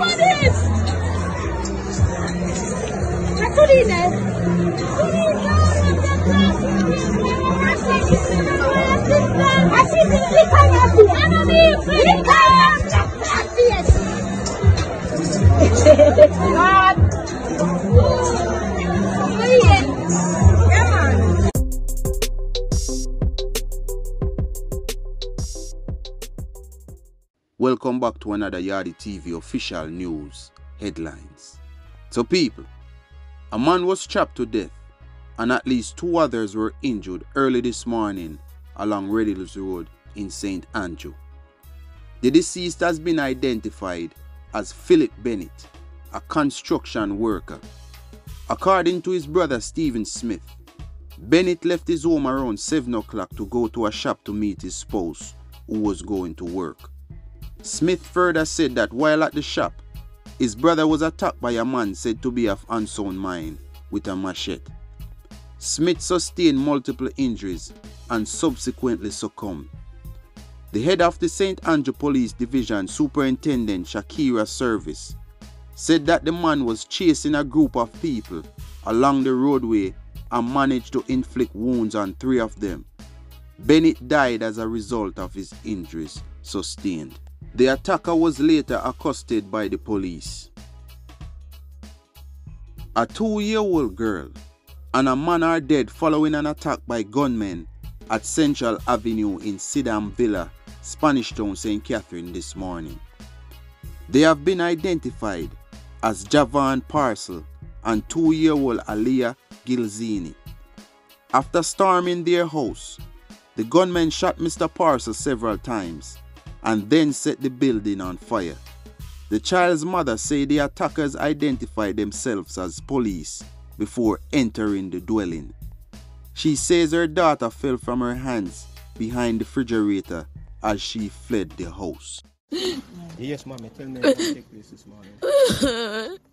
police! Jacqueline! God! Welcome back to another Yardy TV official news headlines. So, people, a man was trapped to death and at least two others were injured early this morning along Redhills Road in St. Andrew. The deceased has been identified as Philip Bennett, a construction worker. According to his brother Stephen Smith, Bennett left his home around 7 o'clock to go to a shop to meet his spouse who was going to work. Smith further said that while at the shop, his brother was attacked by a man said to be of unsound mind with a machete. Smith sustained multiple injuries and subsequently succumbed. The head of the St. Andrew Police Division, Superintendent Shakira Service, said that the man was chasing a group of people along the roadway and managed to inflict wounds on three of them. Bennett died as a result of his injuries sustained. The attacker was later accosted by the police. A two year old girl and a man are dead following an attack by gunmen at Central Avenue in Sydenham Villa, Spanish Town, St. Catherine this morning. They have been identified as Javan Parcel and two year old Aliyah Gilzini. After storming their house, the gunmen shot Mr. Parcel several times and then set the building on fire. The child's mother said the attackers identified themselves as police before entering the dwelling. She says her daughter fell from her hands behind the refrigerator as she fled the house. Yes, mommy, tell me take place this morning.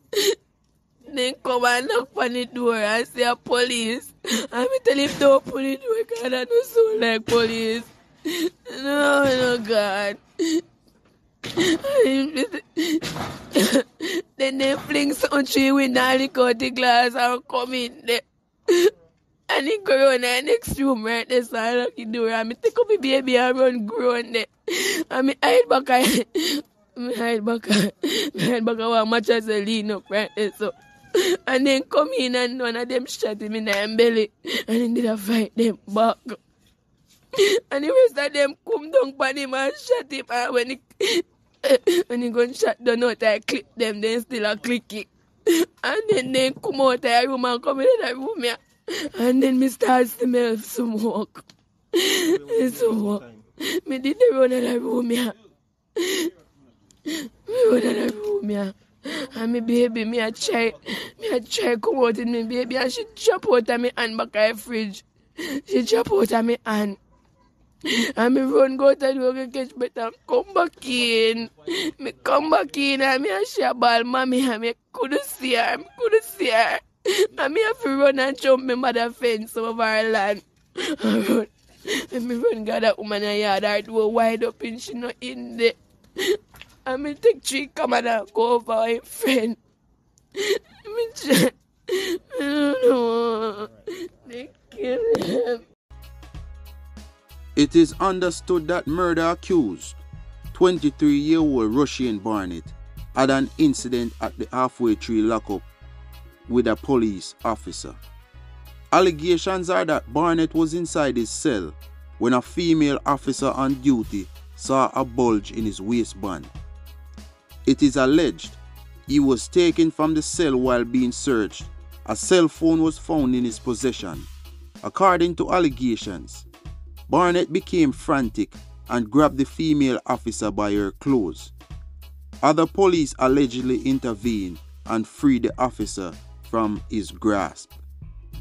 Then come and knock on the door and say a police. And me tell him don't open the door because I don't sound like police. No, no, God. Then they fling some tree window and look the glass and come in there. And he go in the next room right there, so I lock the door and me take up the baby and run grown there. And me hide back, I, me hide back, I, hide back, I want mattress and lean up right there, so. And then come in and one of them shot him in the belly. And then did I fight them back. And the rest of them come down on him and shot him. And when he, when he gun shot down out, I clip them, then still I click it. And then they come out of the room and come in the room here. And then me start smell smoke. Smoke. Me did the run in the room here. Me run in the room here. And me baby, me a try, me a try come out in me baby and she drop out of me hand back of the fridge. She drop out of me hand. And run go to the and catch better come back in. Me come back in and me a share ball mommy and me couldn't see her, me couldn't see her. And me have to run and jump me mother fence over her land. And me run got that woman in yard, her door wide open, she not in there. And me take three come and go over her friend. Me try. It is understood that murder accused 23 year old Rushane Barnett had an incident at the halfway tree lockup with a police officer. Allegations are that Barnett was inside his cell when a female officer on duty saw a bulge in his waistband. It is alleged he was taken from the cell while being searched. A cell phone was found in his possession. According to allegations, Barnett became frantic and grabbed the female officer by her clothes. Other police allegedly intervened and freed the officer from his grasp.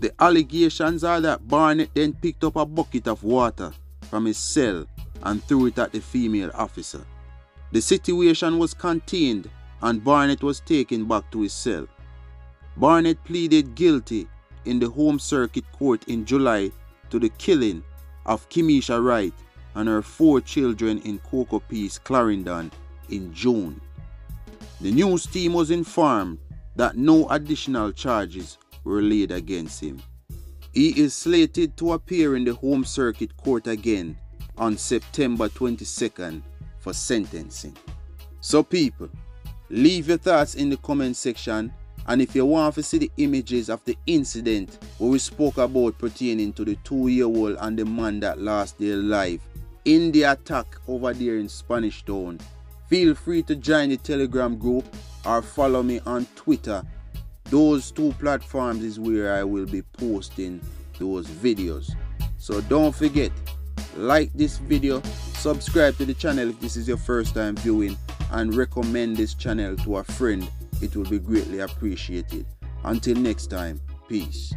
The allegations are that Barnett then picked up a bucket of water from his cell and threw it at the female officer. The situation was contained and Barnett was taken back to his cell. Barnett pleaded guilty in the Home Circuit Court in July to the killing of Kemisha Wright and her four children in Cocoa Piece, Clarendon in June. The news team was informed that no additional charges were laid against him. He is slated to appear in the Home Circuit Court again on September 22nd for sentencing. So, people, leave your thoughts in the comment section. And if you want to see the images of the incident where we spoke about pertaining to the two year old and the man that lost their life in the attack over there in Spanish Town, feel free to join the Telegram group or follow me on Twitter those two platforms is where I will be posting those videos. So don't forget, like this video, subscribe to the channel if this is your first time viewing, and recommend this channel to a friend. It will be greatly appreciated. Until next time, peace.